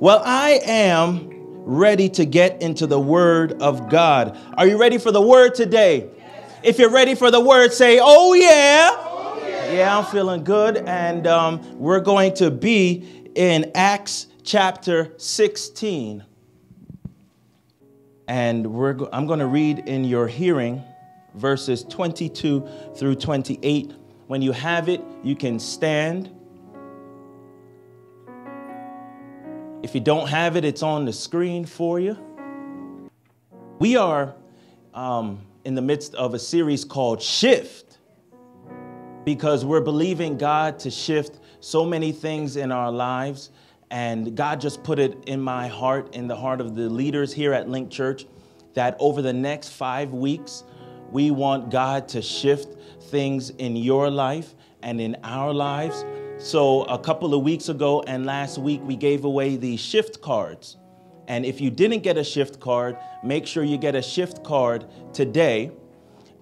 Well, I am ready to get into the Word of God. Are you ready for the Word today? If you're ready for the Word, say, Oh, yeah. Oh, yeah. yeah. I'm feeling good. And um, we're going to be in Acts chapter 16. And we're go- I'm going to read in your hearing verses 22 through 28. When you have it, you can stand. If you don't have it, it's on the screen for you. We are um, in the midst of a series called Shift because we're believing God to shift so many things in our lives. And God just put it in my heart, in the heart of the leaders here at Link Church, that over the next five weeks, we want God to shift things in your life and in our lives. So, a couple of weeks ago and last week, we gave away the shift cards. And if you didn't get a shift card, make sure you get a shift card today.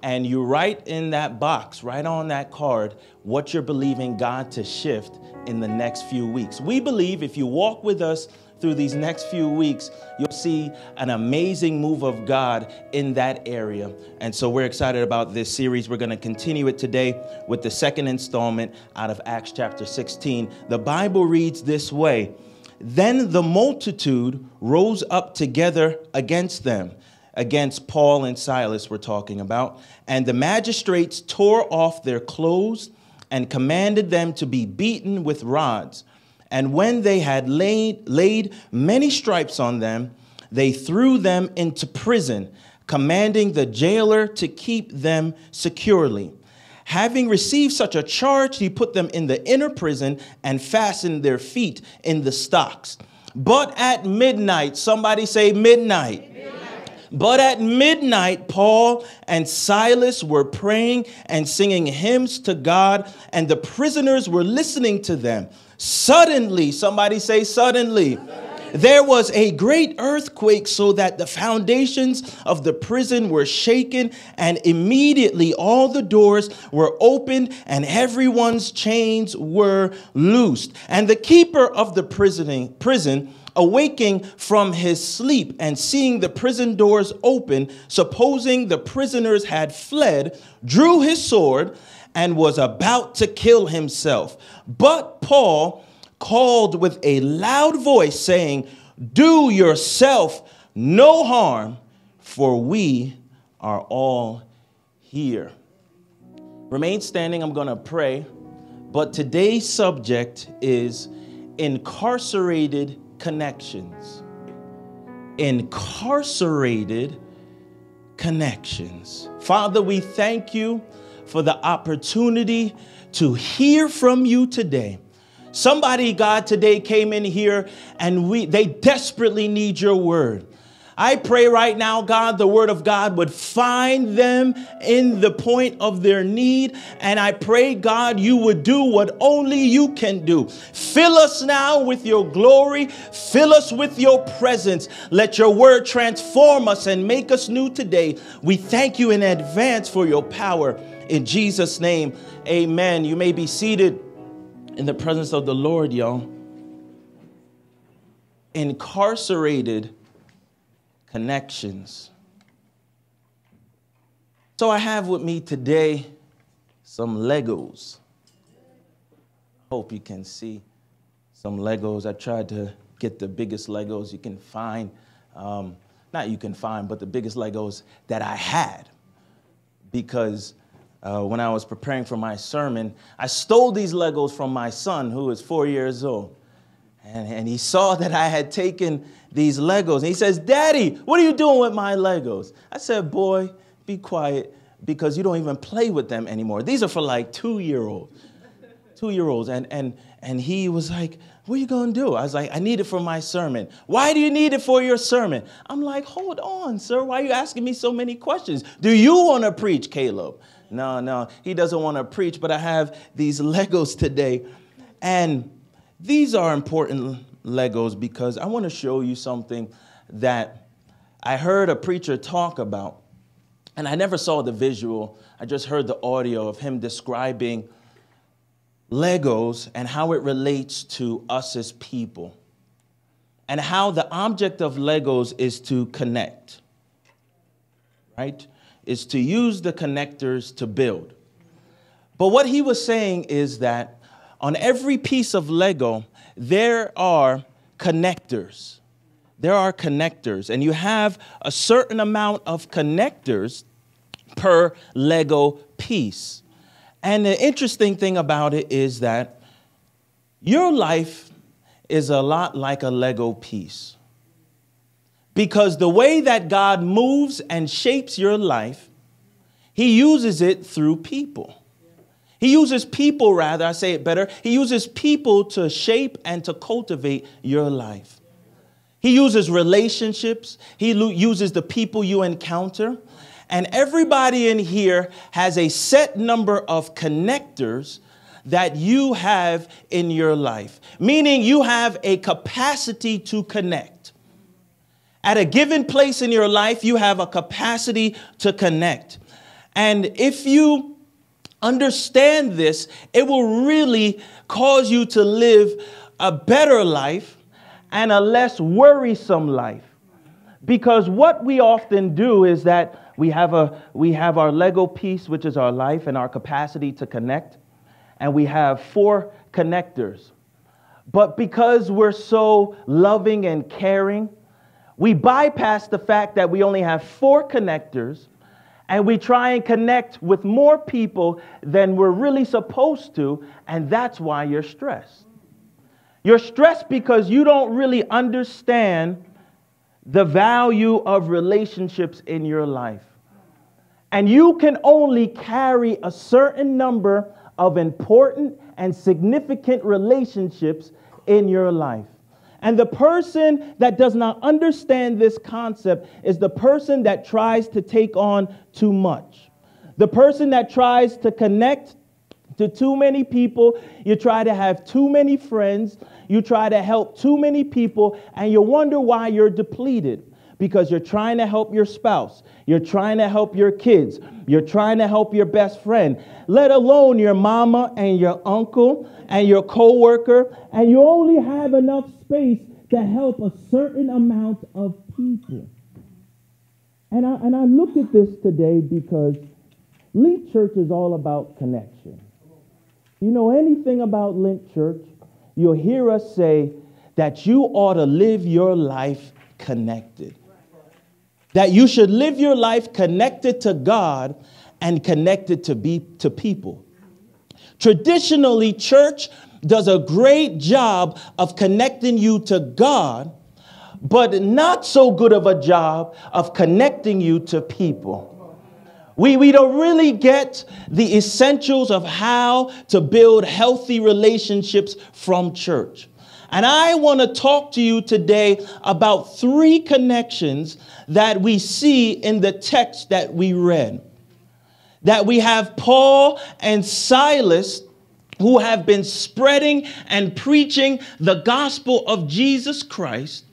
And you write in that box, right on that card, what you're believing God to shift in the next few weeks. We believe if you walk with us through these next few weeks, you'll see an amazing move of God in that area. And so we're excited about this series. We're going to continue it today with the second installment out of Acts chapter 16. The Bible reads this way Then the multitude rose up together against them. Against Paul and Silas, we're talking about. And the magistrates tore off their clothes and commanded them to be beaten with rods. And when they had laid, laid many stripes on them, they threw them into prison, commanding the jailer to keep them securely. Having received such a charge, he put them in the inner prison and fastened their feet in the stocks. But at midnight, somebody say midnight. midnight. But at midnight, Paul and Silas were praying and singing hymns to God, and the prisoners were listening to them. Suddenly, somebody say, suddenly. There was a great earthquake, so that the foundations of the prison were shaken, and immediately all the doors were opened, and everyone's chains were loosed. And the keeper of the prison, prison awaking from his sleep and seeing the prison doors open, supposing the prisoners had fled, drew his sword and was about to kill himself. But Paul called with a loud voice, saying, Do yourself no harm, for we are all here. Remain standing, I'm to pray. But today's subject is incarcerated connections. Incarcerated connections. Father, we thank you for the opportunity to hear from you today. Somebody, God, today came in here and we they desperately need your word. I pray right now, God, the word of God would find them in the point of their need. And I pray, God, you would do what only you can do. Fill us now with your glory. Fill us with your presence. Let your word transform us and make us new today. We thank you in advance for your power. In Jesus' name, amen. You may be seated in the presence of the Lord, y'all. Incarcerated connections. So I have with me today some Legos. Hope you can see some Legos. I tried to get the biggest Legos you can find. Um, not you can find, but the biggest Legos that I had because uh, when I was preparing for my sermon, I stole these Legos from my son, who is four years old. And, and he saw that I had taken these Legos. And he says, Daddy, what are you doing with my Legos? I said, Boy, be quiet because you don't even play with them anymore. These are for like two year olds. Two year olds. And, and, and he was like, What are you going to do? I was like, I need it for my sermon. Why do you need it for your sermon? I'm like, Hold on, sir. Why are you asking me so many questions? Do you want to preach, Caleb? No, no, he doesn't want to preach, but I have these Legos today. And these are important Legos because I want to show you something that I heard a preacher talk about. And I never saw the visual, I just heard the audio of him describing Legos and how it relates to us as people. and how the object of Legos is to connect, right? Is to use the connectors to build. But what he was saying is that on every piece of Lego, there are connectors. There are connectors, and you have a certain amount of connectors per Lego piece. And the interesting thing about it is that your life is a lot like a Lego piece. Because the way that God moves and shapes your life, He uses it through people. He uses people, rather, I say it better, He uses people to shape and to cultivate your life. He uses relationships, He uses the people you encounter. And everybody in here has a set number of connectors that you have in your life, meaning you have a capacity to connect. At a given place in your life, you have a capacity to connect. And if you understand this, it will really cause you to live a better life and a less worrisome life. Because what we often do is that we have, a, we have our Lego piece, which is our life and our capacity to connect, and we have four connectors. But because we're so loving and caring, we bypass the fact that we only have four connectors and we try and connect with more people than we're really supposed to, and that's why you're stressed. You're stressed because you don't really understand the value of relationships in your life. And you can only carry a certain number of important and significant relationships in your life. And the person that does not understand this concept is the person that tries to take on too much. The person that tries to connect to too many people, you try to have too many friends, you try to help too many people, and you wonder why you're depleted because you're trying to help your spouse, you're trying to help your kids, you're trying to help your best friend, let alone your mama and your uncle and your coworker, and you only have enough space to help a certain amount of people. And I, and I look at this today because Link Church is all about connection. You know anything about Link Church, you'll hear us say that you ought to live your life connected. That you should live your life connected to God and connected to, be, to people. Traditionally, church does a great job of connecting you to God, but not so good of a job of connecting you to people. We, we don't really get the essentials of how to build healthy relationships from church. And I want to talk to you today about three connections that we see in the text that we read. That we have Paul and Silas who have been spreading and preaching the gospel of Jesus Christ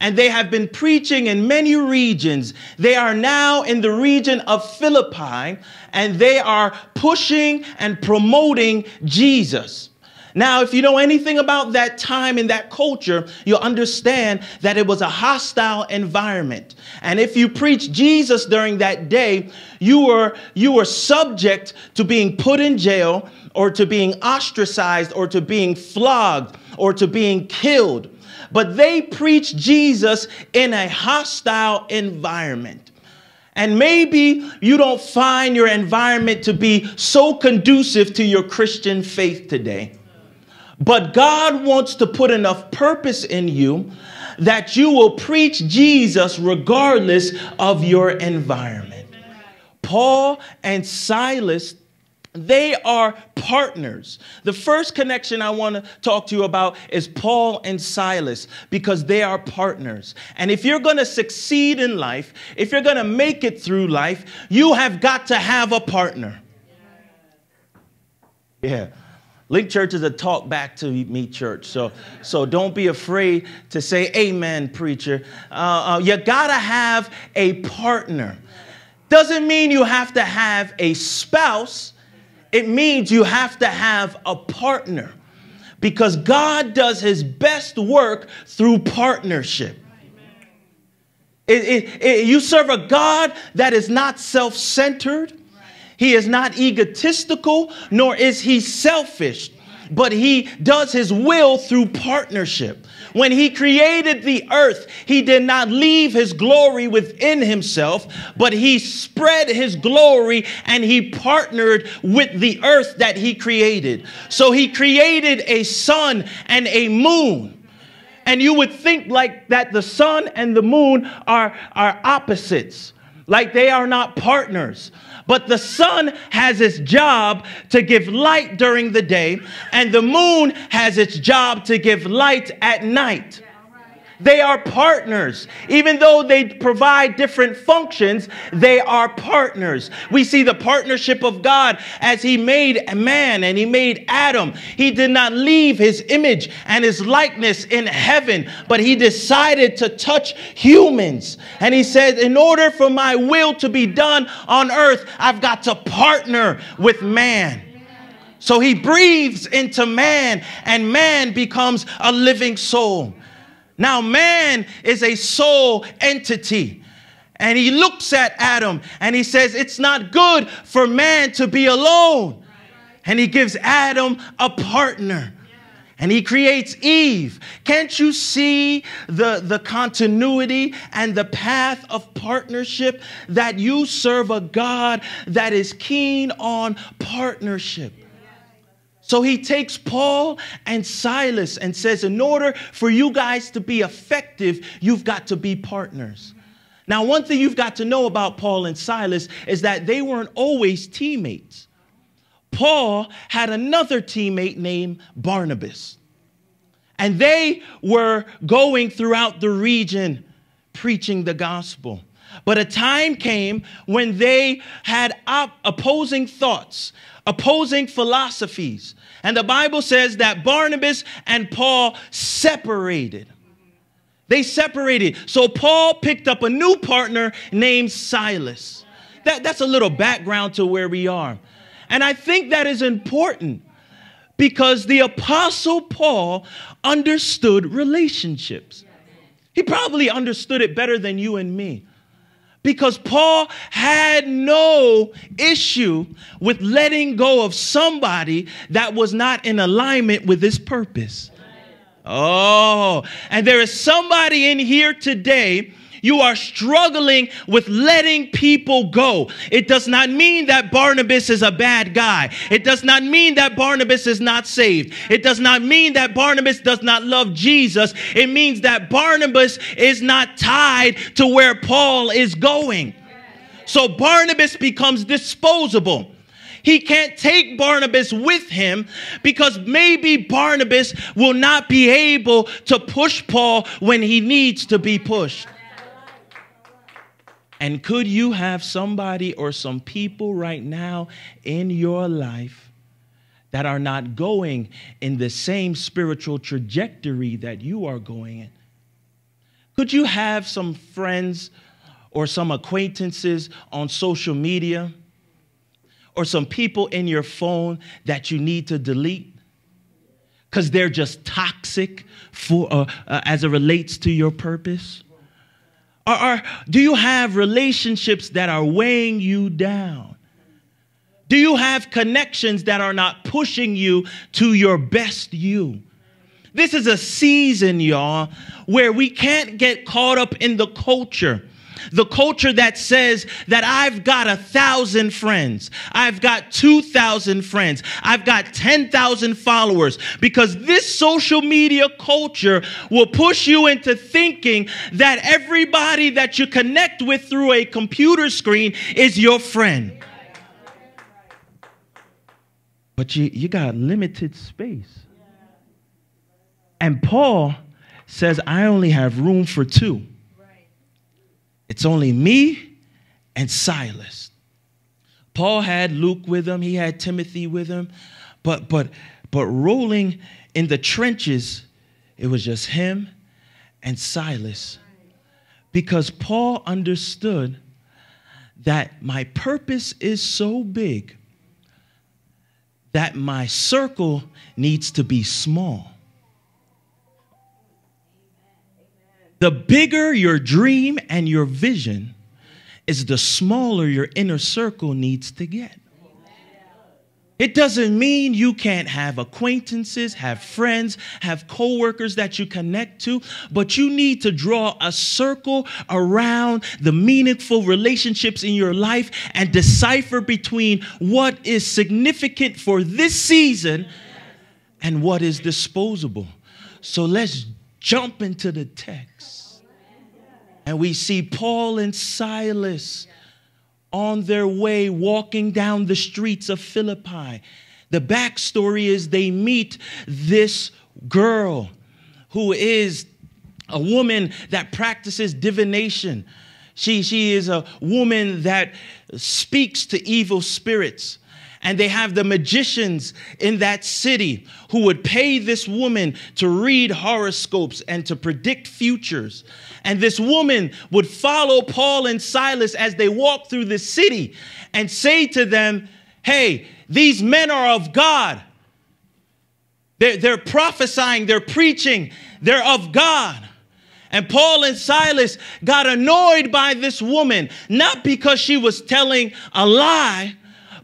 and they have been preaching in many regions. They are now in the region of Philippi and they are pushing and promoting Jesus. Now, if you know anything about that time and that culture, you'll understand that it was a hostile environment. And if you preached Jesus during that day, you were, you were subject to being put in jail or to being ostracized or to being flogged or to being killed but they preach Jesus in a hostile environment. And maybe you don't find your environment to be so conducive to your Christian faith today. But God wants to put enough purpose in you that you will preach Jesus regardless of your environment. Paul and Silas they are partners. The first connection I want to talk to you about is Paul and Silas because they are partners. And if you're going to succeed in life, if you're going to make it through life, you have got to have a partner. Yeah. Link Church is a talk back to me church. So, so don't be afraid to say amen, preacher. Uh, uh, you got to have a partner. Doesn't mean you have to have a spouse it means you have to have a partner. because God does his best work through partnership. It, it, it, you serve a God that is not self centered, he is not egotistical, nor is he selfish, but he does his will through partnership. When he created the earth, he did not leave his glory within himself, but he spread his glory and he partnered with the earth that he created. So he created a sun and a moon. And you would think like that the sun and the moon are, are opposites, like they are not partners. But the sun has its job to give light during the day, and the moon has its job to give light at night. They are partners. Even though they provide different functions, they are partners. We see the partnership of God as He made man and He made Adam. He did not leave His image and His likeness in heaven, but He decided to touch humans. And He said, In order for my will to be done on earth, I've got to partner with man. So he breathes into man, and man becomes a living soul. Now, man is a soul entity. And he looks at Adam and he says, It's not good for man to be alone. And he gives Adam a partner. And he creates Eve. Can't you see the, the continuity and the path of partnership that you serve a God that is keen on partnership? So he takes Paul and Silas and says, In order for you guys to be effective, you've got to be partners. Now, one thing you've got to know about Paul and Silas is that they weren't always teammates. Paul had another teammate named Barnabas, and they were going throughout the region preaching the gospel. But a time came when they had op- opposing thoughts, opposing philosophies. And the Bible says that Barnabas and Paul separated. They separated. So Paul picked up a new partner named Silas. That, that's a little background to where we are. And I think that is important because the Apostle Paul understood relationships. He probably understood it better than you and me because Paul had no issue with letting go of somebody that was not in alignment with his purpose. Oh, and there is somebody in here today you are struggling with letting people go. It does not mean that Barnabas is a bad guy. It does not mean that Barnabas is not saved. It does not mean that Barnabas does not love Jesus. It means that Barnabas is not tied to where Paul is going. So Barnabas becomes disposable. He can't take Barnabas with him because maybe Barnabas will not be able to push Paul when he needs to be pushed. And could you have somebody or some people right now in your life that are not going in the same spiritual trajectory that you are going in? Could you have some friends or some acquaintances on social media or some people in your phone that you need to delete? Because they're just toxic for, uh, uh, as it relates to your purpose? Do you have relationships that are weighing you down? Do you have connections that are not pushing you to your best you? This is a season, y'all, where we can't get caught up in the culture the culture that says that I've got a thousand friends, I've got 2,000 friends, I've got 10,000 followers, because this social media culture will push you into thinking that everybody that you connect with through a computer screen is your friend. But you, you got limited space. And Paul says, I only have room for two. It's only me and Silas. Paul had Luke with him, he had Timothy with him, but but but rolling in the trenches, it was just him and Silas. Because Paul understood that my purpose is so big that my circle needs to be small. The bigger your dream and your vision is, the smaller your inner circle needs to get. It doesn't mean you can't have acquaintances, have friends, have coworkers that you connect to, but you need to draw a circle around the meaningful relationships in your life and decipher between what is significant for this season and what is disposable. So let's jump into the text. And we see Paul and Silas on their way walking down the streets of Philippi. The backstory is they meet this girl who is a woman that practices divination. She, she is a woman that speaks to evil spirits. And they have the magicians in that city who would pay this woman to read horoscopes and to predict futures. And this woman would follow Paul and Silas as they walked through the city and say to them, Hey, these men are of God. They're, they're prophesying, they're preaching, they're of God. And Paul and Silas got annoyed by this woman, not because she was telling a lie,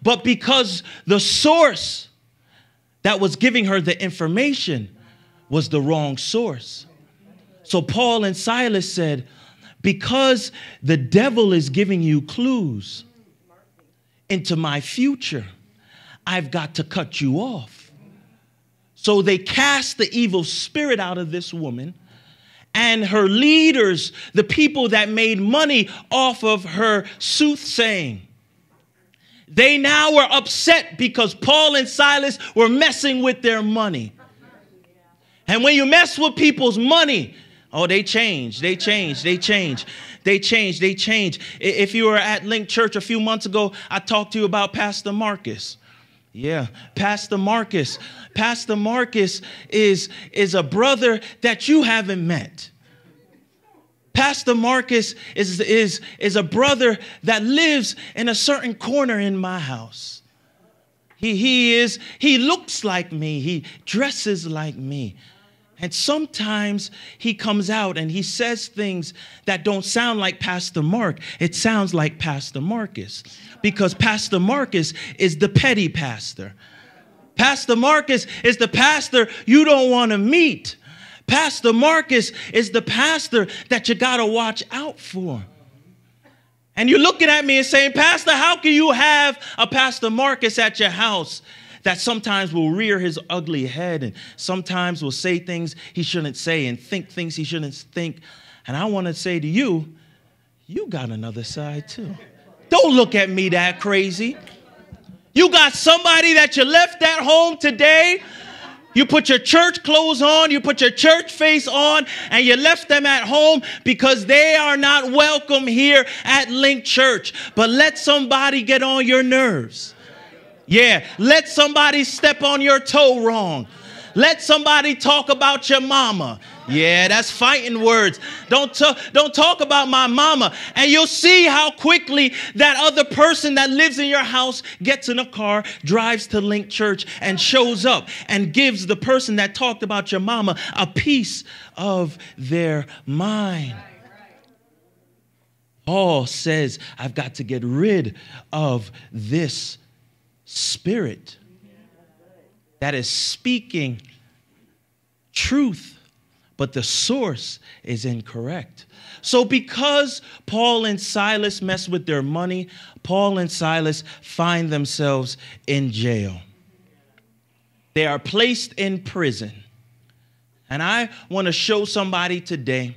but because the source that was giving her the information was the wrong source. So Paul and Silas said, Because the devil is giving you clues into my future, I've got to cut you off. So they cast the evil spirit out of this woman and her leaders, the people that made money off of her soothsaying. They now were upset because Paul and Silas were messing with their money. And when you mess with people's money, Oh, they change, they change, they change, they change, they change. If you were at Link Church a few months ago, I talked to you about Pastor Marcus. Yeah, Pastor Marcus. Pastor Marcus is, is a brother that you haven't met. Pastor Marcus is, is, is a brother that lives in a certain corner in my house. He, he is, he looks like me, he dresses like me. And sometimes he comes out and he says things that don't sound like Pastor Mark. It sounds like Pastor Marcus because Pastor Marcus is the petty pastor. Pastor Marcus is the pastor you don't want to meet. Pastor Marcus is the pastor that you got to watch out for. And you're looking at me and saying, Pastor, how can you have a Pastor Marcus at your house? that sometimes will rear his ugly head and sometimes will say things he shouldn't say and think things he shouldn't think. And I want to say to you, you got another side too. Don't look at me that crazy. You got somebody that you left at home today. You put your church clothes on, you put your church face on, and you left them at home because they are not welcome here at Link Church. But let somebody get on your nerves. Yeah, let somebody step on your toe wrong. Let somebody talk about your mama. Yeah, that's fighting words. Don't, t- don't talk about my mama. And you'll see how quickly that other person that lives in your house gets in a car, drives to Link Church, and shows up and gives the person that talked about your mama a piece of their mind. Paul says, I've got to get rid of this spirit that is speaking truth, but the source is incorrect. So, because Paul and Silas mess with their money, Paul and Silas find themselves in jail. They are placed in prison. And I want to show somebody today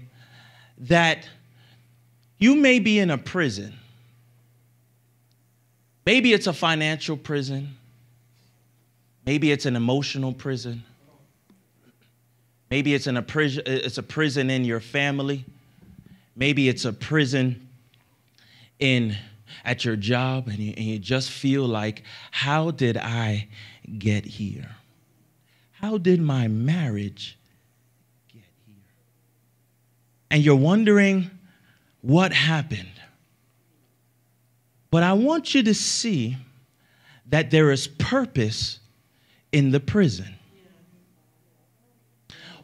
that you may be in a prison Maybe it's a financial prison. Maybe it's an emotional prison. Maybe it's, in a prison, it's a prison in your family. Maybe it's a prison in at your job and you, and you just feel like, how did I get here? How did my marriage get here? And you're wondering what happened. But I want you to see that there is purpose in the prison.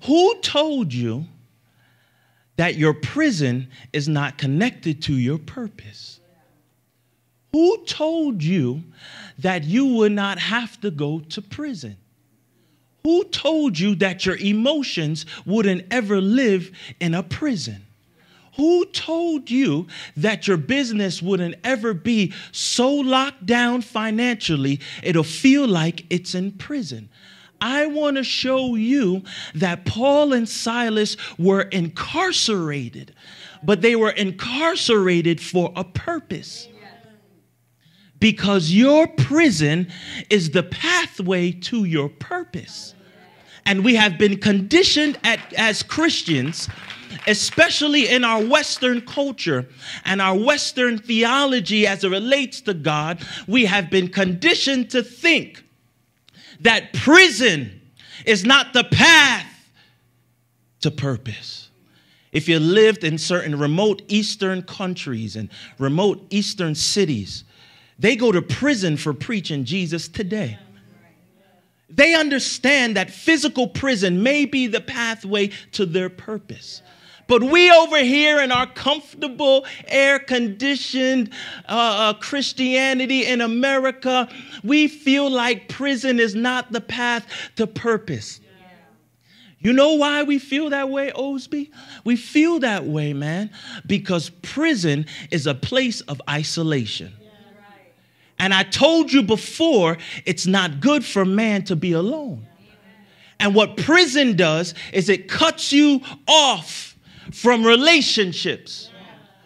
Who told you that your prison is not connected to your purpose? Who told you that you would not have to go to prison? Who told you that your emotions wouldn't ever live in a prison? Who told you that your business wouldn't ever be so locked down financially, it'll feel like it's in prison? I want to show you that Paul and Silas were incarcerated, but they were incarcerated for a purpose. Because your prison is the pathway to your purpose. And we have been conditioned at, as Christians, especially in our Western culture and our Western theology as it relates to God, we have been conditioned to think that prison is not the path to purpose. If you lived in certain remote Eastern countries and remote Eastern cities, they go to prison for preaching Jesus today. They understand that physical prison may be the pathway to their purpose. But we over here in our comfortable, air conditioned uh, uh, Christianity in America, we feel like prison is not the path to purpose. You know why we feel that way, Osby? We feel that way, man, because prison is a place of isolation. And I told you before, it's not good for man to be alone. And what prison does is it cuts you off from relationships.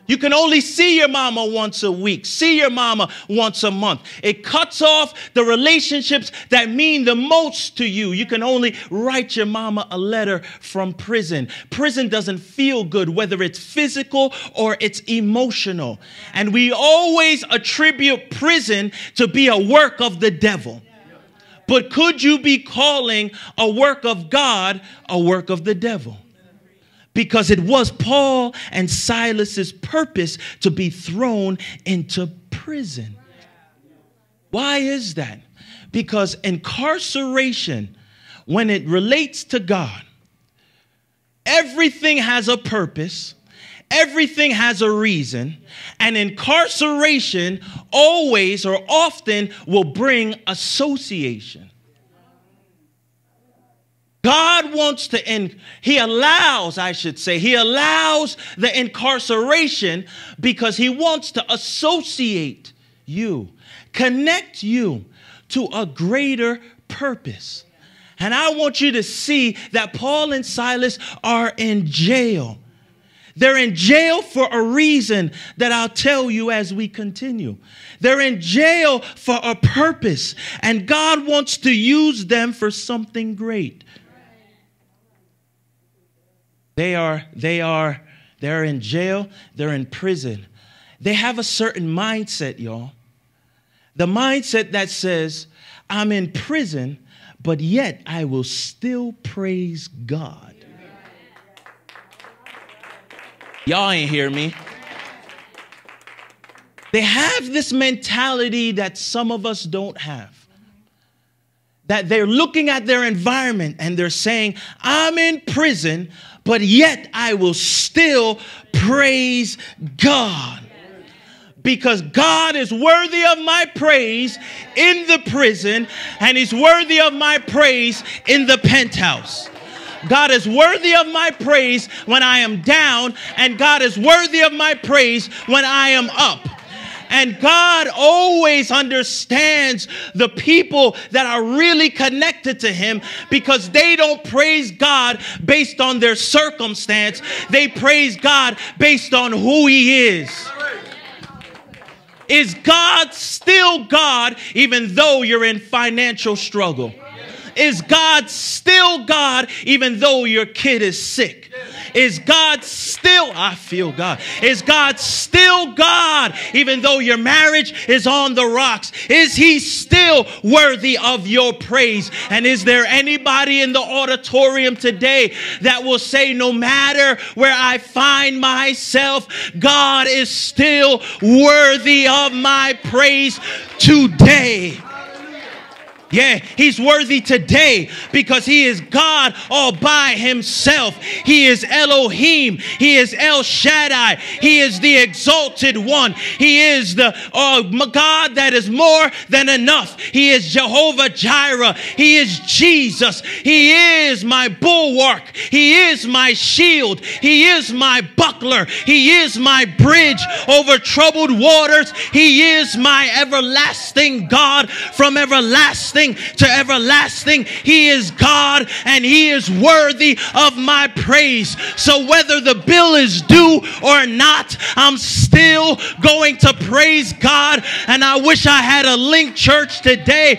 You can only see your mama once a week, see your mama once a month. It cuts off the relationships that mean the most to you. You can only write your mama a letter from prison. Prison doesn't feel good, whether it's physical or it's emotional. And we always attribute prison to be a work of the devil. But could you be calling a work of God a work of the devil? Because it was Paul and Silas's purpose to be thrown into prison. Why is that? Because incarceration, when it relates to God, everything has a purpose. Everything has a reason, and incarceration always or often will bring association. God wants to end, He allows, I should say, He allows the incarceration because He wants to associate you, connect you to a greater purpose. And I want you to see that Paul and Silas are in jail. They're in jail for a reason that I'll tell you as we continue. They're in jail for a purpose, and God wants to use them for something great. They are, they are, they're in jail, they're in prison. They have a certain mindset, y'all. The mindset that says, I'm in prison, but yet I will still praise God. Y'all ain't hear me. They have this mentality that some of us don't have. That they're looking at their environment and they're saying, I'm in prison, but yet I will still praise God. Because God is worthy of my praise in the prison, and He's worthy of my praise in the penthouse. God is worthy of my praise when I am down, and God is worthy of my praise when I am up. And God always understands the people that are really connected to Him because they don't praise God based on their circumstance, they praise God based on who He is. Is God still God even though you're in financial struggle? Is God still God even though your kid is sick? Is God still, I feel God, is God still God even though your marriage is on the rocks? Is He still worthy of your praise? And is there anybody in the auditorium today that will say, no matter where I find myself, God is still worthy of my praise today? Yeah, he's worthy today because he is God all by himself. He is Elohim. He is El Shaddai. He is the exalted one. He is the uh, God that is more than enough. He is Jehovah Jireh. He is Jesus. He is my bulwark. He is my shield. He is my buckler. He is my bridge over troubled waters. He is my everlasting God from everlasting everlasting to everlasting. He is God and He is worthy of my praise. So whether the bill is due or not, I'm still going to praise God. And I wish I had a link church today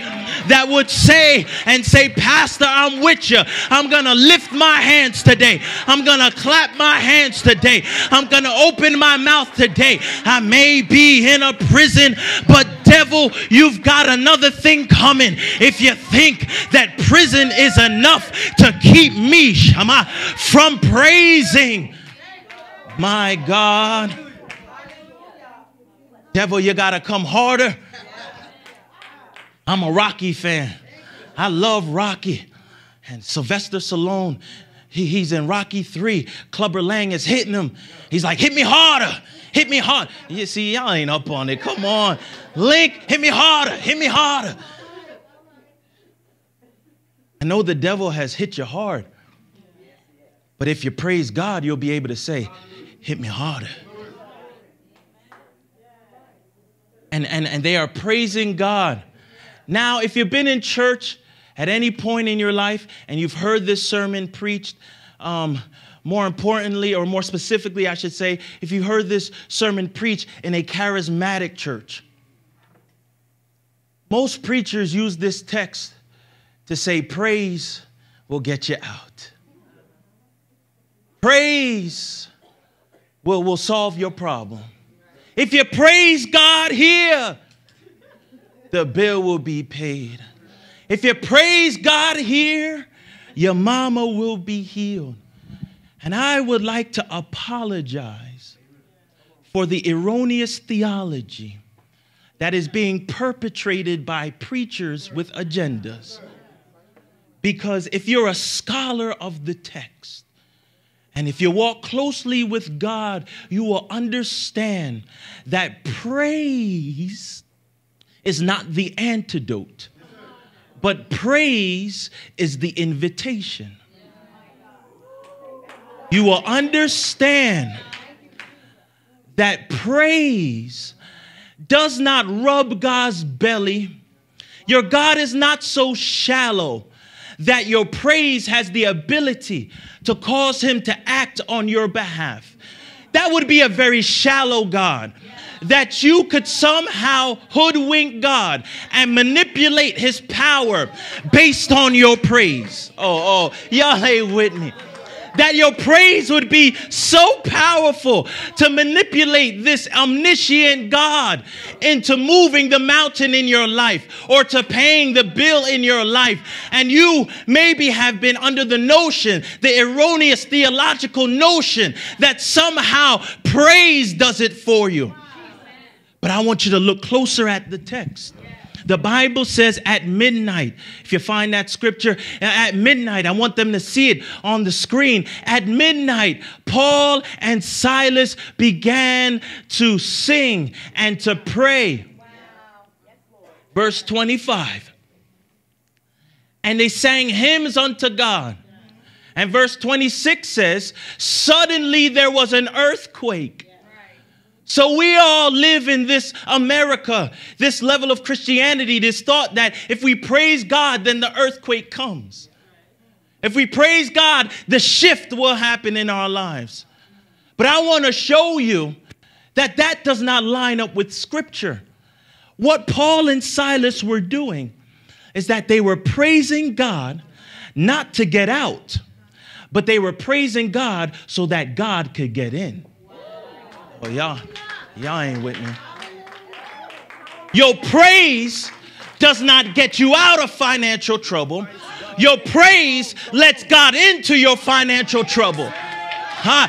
that would say and say, Pastor, I'm with you. I'm going to lift my hands today. I'm going to clap my hands today. I'm going to open my mouth today. I may be in a prison, but devil, you've got another thing coming. If you think that prison is enough to keep me, Shama, from praising my God, devil, you got to come harder. I'm a Rocky fan. I love Rocky. And Sylvester Stallone, he, he's in Rocky 3. Clubber Lang is hitting him. He's like, hit me harder. Hit me hard. You see, y'all ain't up on it. Come on. Link, hit me harder. Hit me harder. I know the devil has hit you hard. But if you praise God, you'll be able to say, hit me harder. And, and, and they are praising God. Now, if you've been in church at any point in your life and you've heard this sermon preached, um, more importantly, or more specifically, I should say, if you heard this sermon preached in a charismatic church, most preachers use this text to say, Praise will get you out. Praise will, will solve your problem. If you praise God here, the bill will be paid. If you praise God here, your mama will be healed. And I would like to apologize for the erroneous theology that is being perpetrated by preachers with agendas. Because if you're a scholar of the text, and if you walk closely with God, you will understand that praise is not the antidote, but praise is the invitation you will understand that praise does not rub God's belly. Your God is not so shallow that your praise has the ability to cause him to act on your behalf. That would be a very shallow God. That you could somehow hoodwink God and manipulate his power based on your praise. Oh, oh, y'all ain't with me that your praise would be so powerful to manipulate this omniscient God into moving the mountain in your life or to paying the bill in your life. And you maybe have been under the notion, the erroneous theological notion that somehow praise does it for you. But I want you to look closer at the text. The Bible says at midnight, if you find that scripture, at midnight, I want them to see it on the screen. At midnight, Paul and Silas began to sing and to pray. Verse 25. And they sang hymns unto God. And verse 26 says, Suddenly there was an earthquake so we all live in this America, this level of Christianity, this thought that if we praise God, then the earthquake comes. If we praise God, the shift will happen in our lives. But I want to show you that that does not line up with scripture. What Paul and Silas were doing is that they were praising God not to get out, but they were praising God so that God could get in. Oh, y'all, y'all ain't with me. Your praise does not get you out of financial trouble. Your praise lets God into your financial trouble. Huh?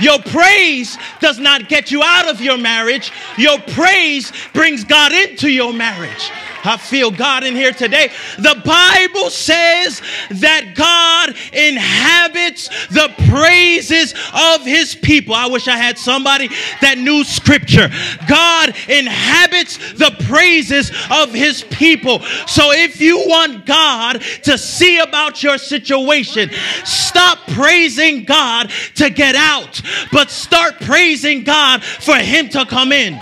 Your praise does not get you out of your marriage. Your praise brings God into your marriage. I feel God in here today. The Bible says that God inhabits the praises of his people. I wish I had somebody that knew scripture. God inhabits the praises of his people. So if you want God to see about your situation, stop praising God to get out, but start praising God for him to come in.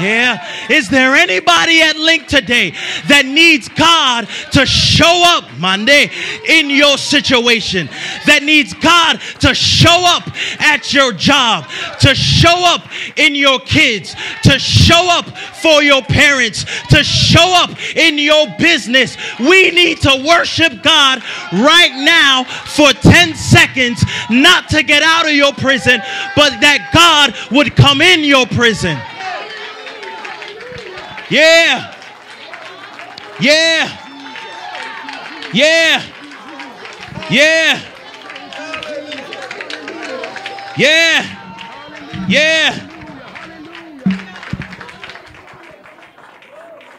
Yeah. Is there anybody at Link today that needs God to show up, Monday, in your situation? That needs God to show up at your job, to show up in your kids, to show up for your parents, to show up in your business. We need to worship God right now for 10 seconds, not to get out of your prison, but that God would come in your prison. Yeah. Yeah. Yeah. Yeah. Yeah. Yeah.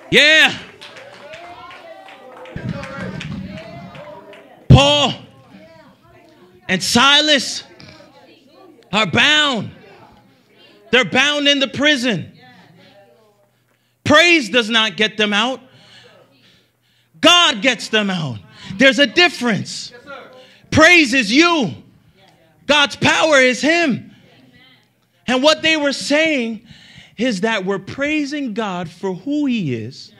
Yeah. Paul and Silas are bound. They're bound in the prison. Praise does not get them out. God gets them out. There's a difference. Praise is you. God's power is him. And what they were saying is that we're praising God for who he is.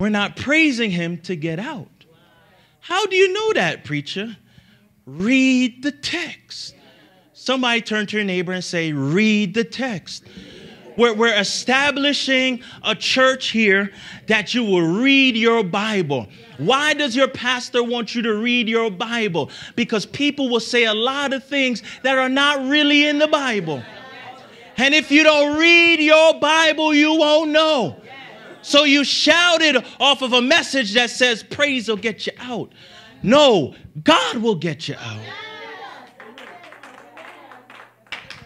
We're not praising him to get out. How do you know that, preacher? Read the text. Somebody turn to your neighbor and say, Read the text. We're, we're establishing a church here that you will read your Bible. Why does your pastor want you to read your Bible? Because people will say a lot of things that are not really in the Bible. And if you don't read your Bible, you won't know. So you shouted off of a message that says praise will get you out. No, God will get you out.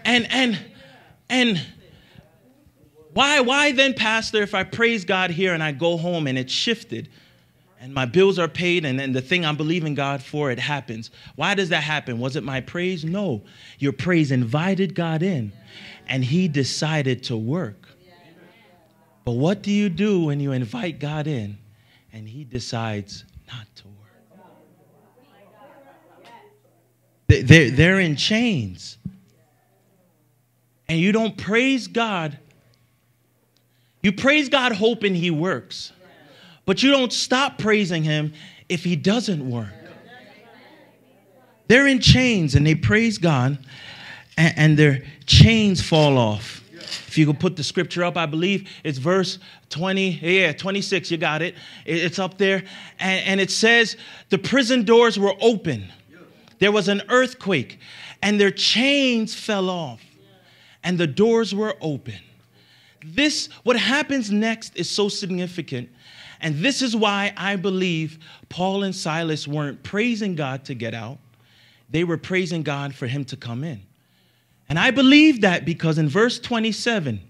And and and why, why then, Pastor, if I praise God here and I go home and it's shifted and my bills are paid and then the thing I'm believing God for, it happens? Why does that happen? Was it my praise? No. Your praise invited God in and He decided to work. But what do you do when you invite God in and He decides not to work? They're, they're in chains. And you don't praise God you praise God hoping He works, but you don't stop praising Him if He doesn't work. They're in chains and they praise God, and, and their chains fall off. If you could put the scripture up, I believe it's verse 20, yeah, 26, you got it. It's up there. And, and, it says, The prison doors were open. There was an earthquake, and their chains fell off, and the doors were open. This, what happens next, is so significant. And this is why I believe Paul and Silas weren't praising God to get out, they were praising God for him to come in. And I believe that because in verse 27,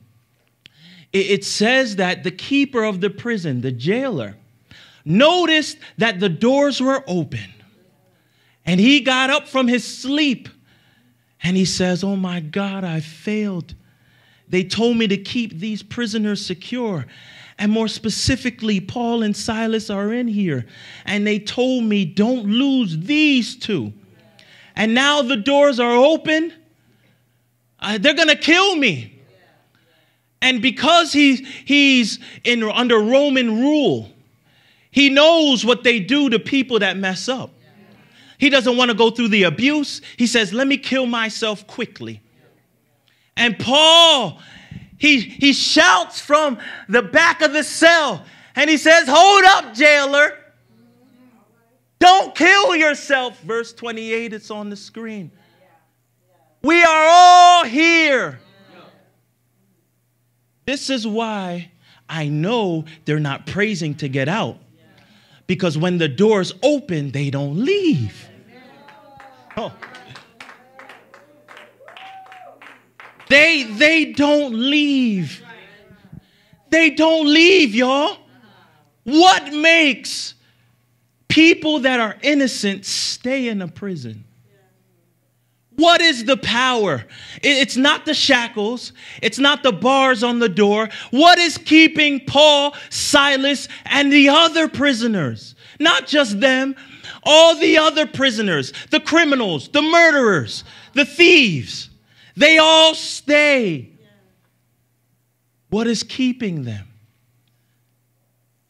it says that the keeper of the prison, the jailer, noticed that the doors were open. And he got up from his sleep and he says, Oh my God, I failed. They told me to keep these prisoners secure. And more specifically, Paul and Silas are in here. And they told me, don't lose these two. And now the doors are open. Uh, they're going to kill me. And because he, he's in, under Roman rule, he knows what they do to people that mess up. He doesn't want to go through the abuse. He says, let me kill myself quickly. And Paul, he, he shouts from the back of the cell and he says, Hold up, jailer. Don't kill yourself. Verse 28, it's on the screen. We are all here. This is why I know they're not praising to get out. Because when the doors open, they don't leave. Oh. They, they don't leave. they don't leave, y'all. What makes people that are innocent stay in a prison? What is the power? It's not the shackles. It's not the bars on the door. What is keeping Paul, Silas, and the other prisoners? Not just them, all the other prisoners, the criminals, the murderers, the thieves. They all stay. What is keeping them?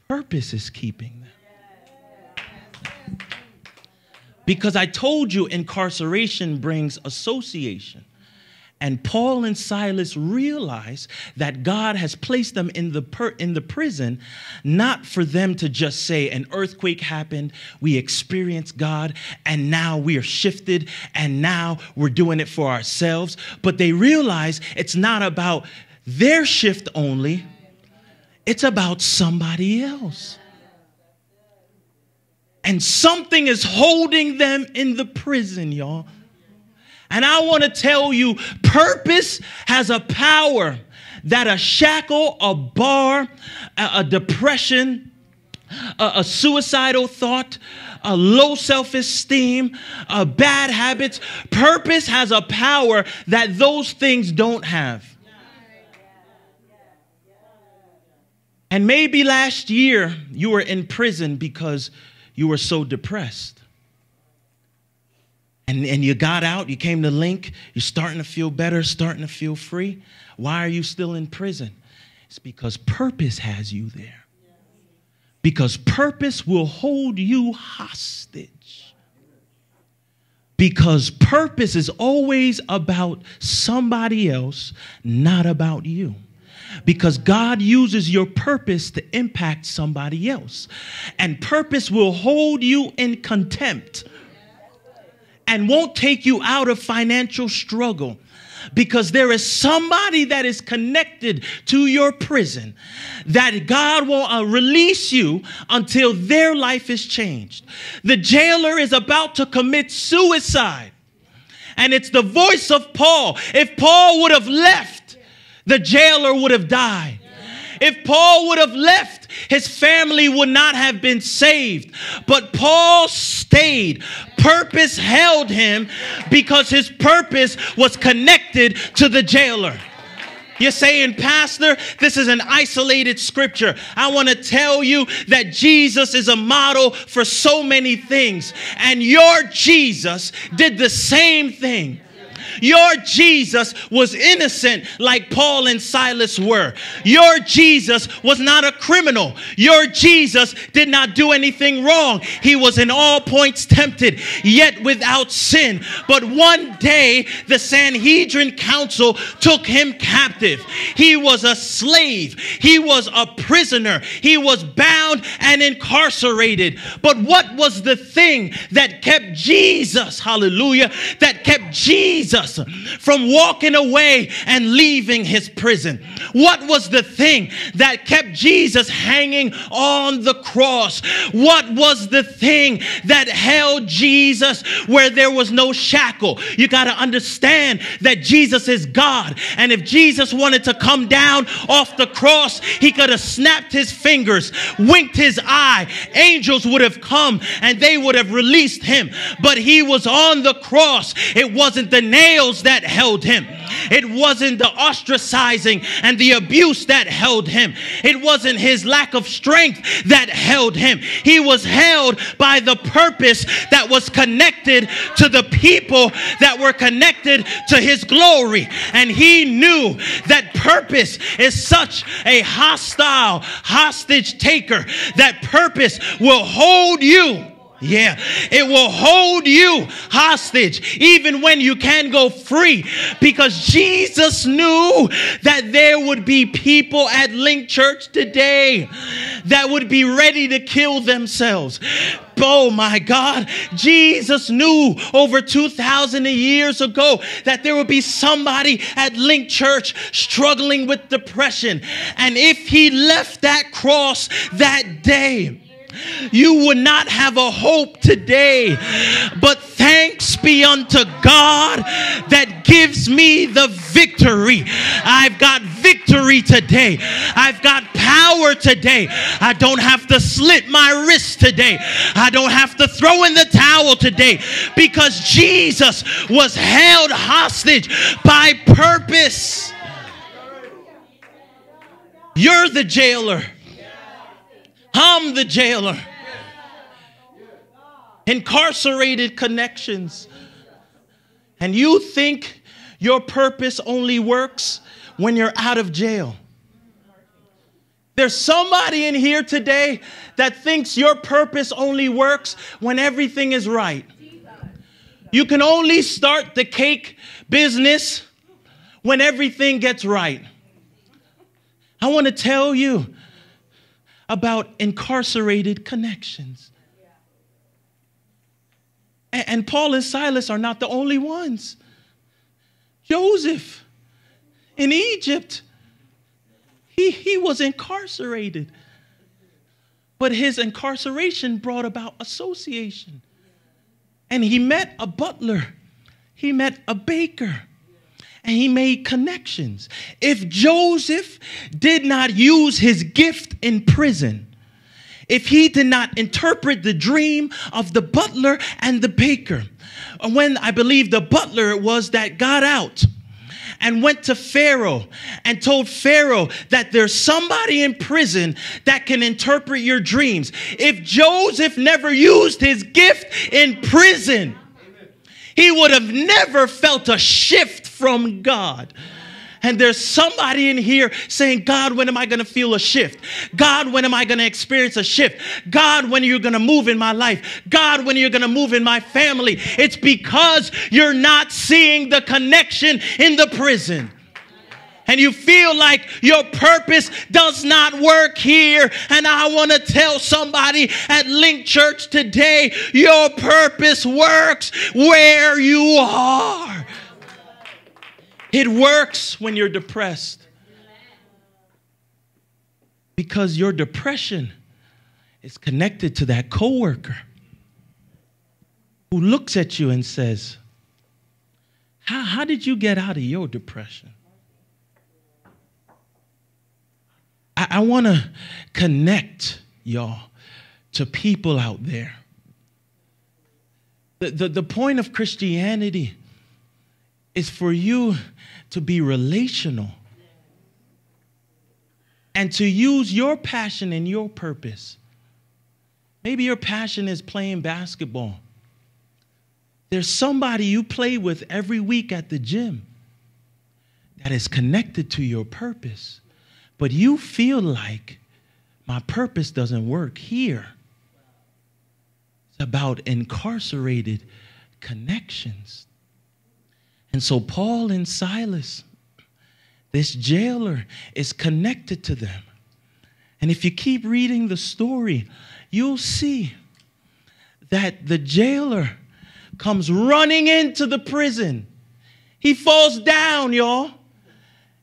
Purpose is keeping them. Because I told you incarceration brings association. And Paul and Silas realize that God has placed them in the, per, in the prison not for them to just say, an earthquake happened, we experienced God, and now we are shifted, and now we're doing it for ourselves. But they realize it's not about their shift only, it's about somebody else and something is holding them in the prison, y'all. And I want to tell you, purpose has a power that a shackle, a bar, a, a depression, a, a, suicidal thought, a low self esteem, a bad habits, purpose has a power that those things don't have. And maybe last year you were in prison because you were so depressed. And, and you got out, you came to Link, you're starting to feel better, starting to feel free. Why are you still in prison? It's because purpose has you there. Because purpose will hold you hostage. Because purpose is always about somebody else, not about you because God uses your purpose to impact somebody else. And purpose will hold you in contempt and won't take you out of financial struggle because there is somebody that is connected to your prison that God will uh, release you until their life is changed. The jailer is about to commit suicide. And it's the voice of Paul. If Paul would have left, the jailer would have died. If Paul would have left, his family would not have been saved. But Paul stayed. Purpose held him because his purpose was connected to the jailer. You're saying, Pastor, this is an isolated scripture. I want to tell you that Jesus is a model for so many things. And your Jesus did the same thing. Your Jesus was innocent like Paul and Silas were. Your Jesus was not a criminal. Your Jesus did not do anything wrong. He was in all points tempted, yet without sin. But one day, the Sanhedrin council took him captive. He was a slave, he was a prisoner, he was bound and incarcerated. But what was the thing that kept Jesus, hallelujah, that kept Jesus? From walking away and leaving his prison? What was the thing that kept Jesus hanging on the cross? What was the thing that held Jesus where there was no shackle? You got to understand that Jesus is God. And if Jesus wanted to come down off the cross, he could have snapped his fingers, winked his eye. Angels would have come and they would have released him. But he was on the cross. It wasn't the nail that held him. It wasn't the ostracizing and the abuse that held him. It wasn't his lack of strength that held him. He was held by the purpose that was connected to the people that were connected to his glory. And he knew that purpose is such a hostile hostage taker that purpose will hold you yeah, it will hold you hostage even when you can go free because Jesus knew that there would be people at Link Church today that would be ready to kill themselves. Oh my God, Jesus knew over 2,000 years ago that there would be somebody at Link Church struggling with depression. And if he left that cross that day, you would not have a hope today. But thanks be unto God that gives me the victory. I've got victory today. I've got power today. I don't have to slit my wrist today. I don't have to throw in the towel today because Jesus was held hostage by purpose. You're the jailer. I'm the jailer. Incarcerated connections. And you think your purpose only works when you're out of jail. There's somebody in here today that thinks your purpose only works when everything is right. You can only start the cake business when everything gets right. I want to tell you about incarcerated connections. And Paul and Silas are not the only ones. Joseph in Egypt, he, he was incarcerated. But his incarceration brought about association. And he met a butler, he met a baker, and he made connections. If Joseph did not use his gift in prison, if he did not interpret the dream of the butler and the baker, when I believe the butler was that got out and went to Pharaoh and told Pharaoh that there's somebody in prison that can interpret your dreams. If Joseph never used his gift in prison, he would have never felt a shift from God. And there's somebody in here saying, God, when am I going to feel a shift? God, when am I going to experience a shift? God, when are you going to move in my life? God, when are you going to move in my family? It's because you're not seeing the connection in the prison and you feel like your purpose does not work here. And I want to tell somebody at Link Church today your purpose works where you are. It works when you're depressed. Because your depression is connected to that coworker who looks at you and says, how, how did you get out of your depression? I, I want to connect y'all to people out there. The, the, the point of Christianity is for you to be relational and to use your passion and your purpose. Maybe your passion is playing basketball. There's somebody you play with every week at the gym that is connected to your purpose, but you feel like my purpose doesn't work here. It's about incarcerated connections. And so Paul and Silas, this jailer, is connected to them. And if you keep reading the story, you'll see that the jailer comes running into the prison. He falls down, y'all.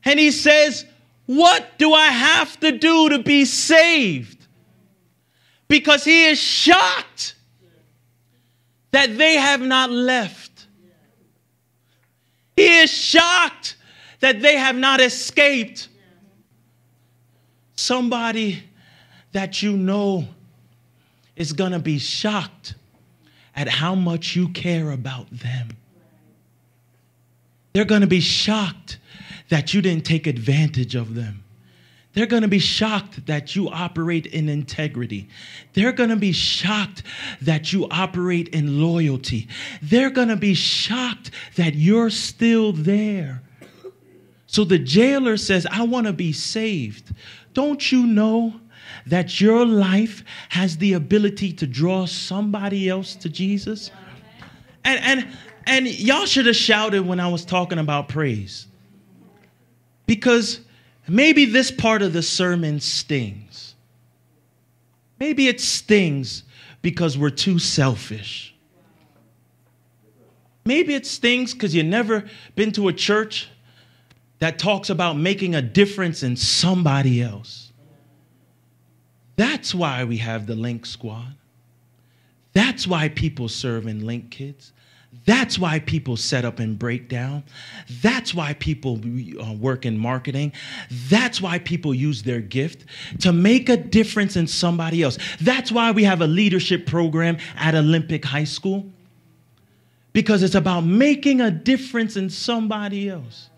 And he says, What do I have to do to be saved? Because he is shocked that they have not left. He is shocked that they have not escaped. Somebody that you know is going to be shocked at how much you care about them. They're going to be shocked that you didn't take advantage of them. They're going to be shocked that you operate in integrity. They're going to be shocked that you operate in loyalty. They're going to be shocked that you're still there. So the jailer says, I want to be saved. Don't you know that your life has the ability to draw somebody else to Jesus? And, and, and y'all should have shouted when I was talking about praise. Because Maybe this part of the sermon stings. Maybe it stings because we're too selfish. Maybe it stings because you've never been to a church that talks about making a difference in somebody else. That's why we have the Link Squad. That's why people serve in Link Kids. That's why people set up and break down. That's why people uh, work in marketing. That's why people use their gift to make a difference in somebody else. That's why we have a leadership program at Olympic High School because it's about making a difference in somebody else.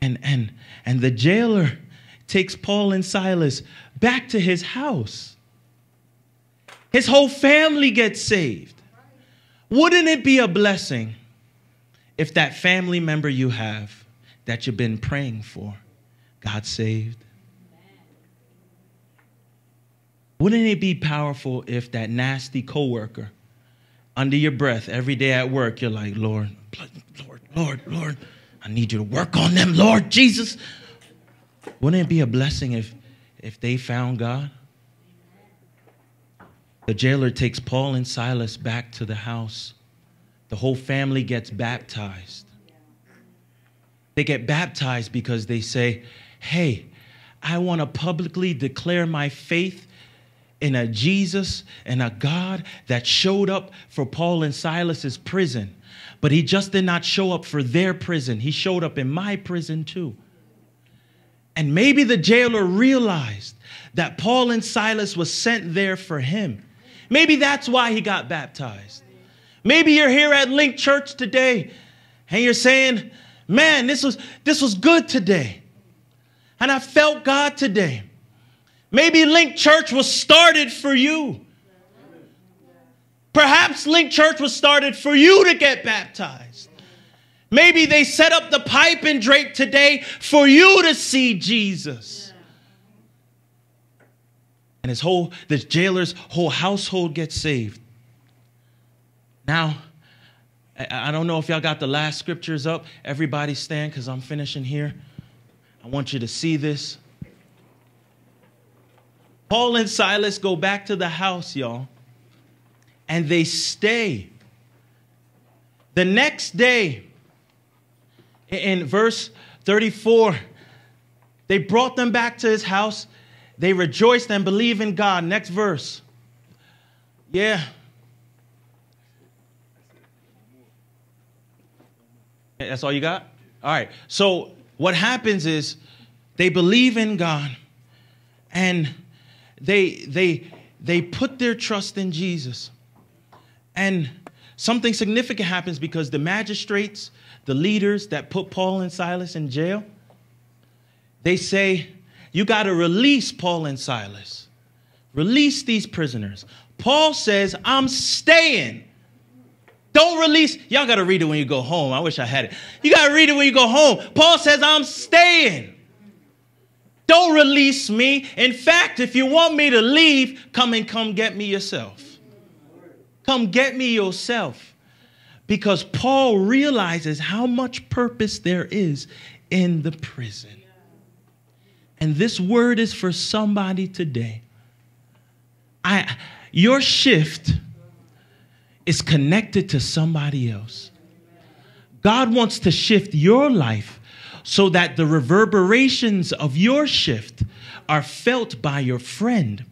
And and and the jailer takes Paul and Silas back to his house. His whole family gets saved. Wouldn't it be a blessing if that family member you have that you've been praying for got saved? Wouldn't it be powerful if that nasty coworker under your breath every day at work you're like, "Lord, Lord, Lord, Lord, I need you to work on them, Lord Jesus." Wouldn't it be a blessing if if they found God? The jailer takes Paul and Silas back to the house. The whole family gets baptized. They get baptized because they say, Hey, I want to publicly declare my faith in a Jesus and a God that showed up for Paul and Silas's prison. But he just did not show up for their prison. He showed up in my prison too. And maybe the jailer realized that Paul and Silas was sent there for him. Maybe that's why he got baptized. Maybe you're here at Link Church today and you're saying, "Man, this was this was good today." And I felt God today. Maybe Link Church was started for you. Perhaps Link Church was started for you to get baptized. Maybe they set up the pipe and drape today for you to see Jesus and his whole the jailer's whole household gets saved. Now, I don't know if y'all got the last scriptures up. Everybody stand because I'm finishing here. I want you to see this. Paul and Silas go back to the house, y'all, and they stay. The next day, in verse 34, they brought them back to his house they rejoiced and believed in God. Next verse. Yeah. That's all you got? All right. So what happens is they believe in God and they they they put their trust in Jesus. And something significant happens because the magistrates, the leaders that put Paul and Silas in jail, they say, you got to release Paul and Silas. Release these prisoners. Paul says, I'm staying. Don't release. Y'all got to read it when you go home. I wish I had it. You got to read it when you go home. Paul says, I'm staying. Don't release me. In fact, if you want me to leave, come and come get me yourself. Come get me yourself. Because Paul realizes how much purpose there is in the prison. And this word is for somebody today. I, your shift is connected to somebody else. God wants to shift your life so that the reverberations of your shift are felt by your friend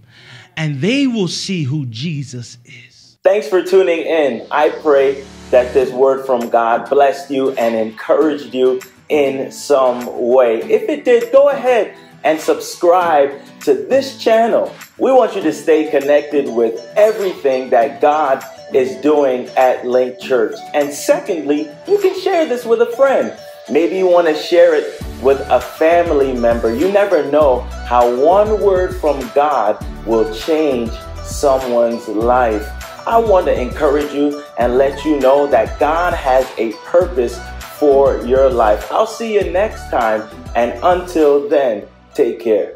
and they will see who Jesus is. Thanks for tuning in. I pray that this word from God blessed you and encouraged you in some way. If it did, go ahead and subscribe to this channel. We want you to stay connected with everything that God is doing at Link Church. And secondly, you can share this with a friend. Maybe you want to share it with a family member. You never know how one word from God will change someone's life. I want to encourage you and let you know that God has a purpose for your life. I'll see you next time. And until then, Take care.